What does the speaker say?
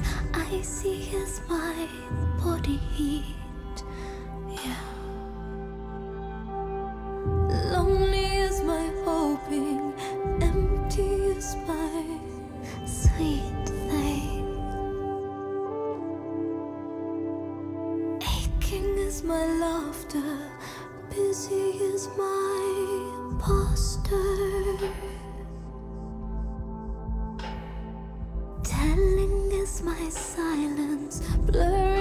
heartstrings. Icy as my body heat. Yeah. Lonely is my hoping, empty is my sweet thing. Aching is my laughter, busy is my posture. My silence, horizon.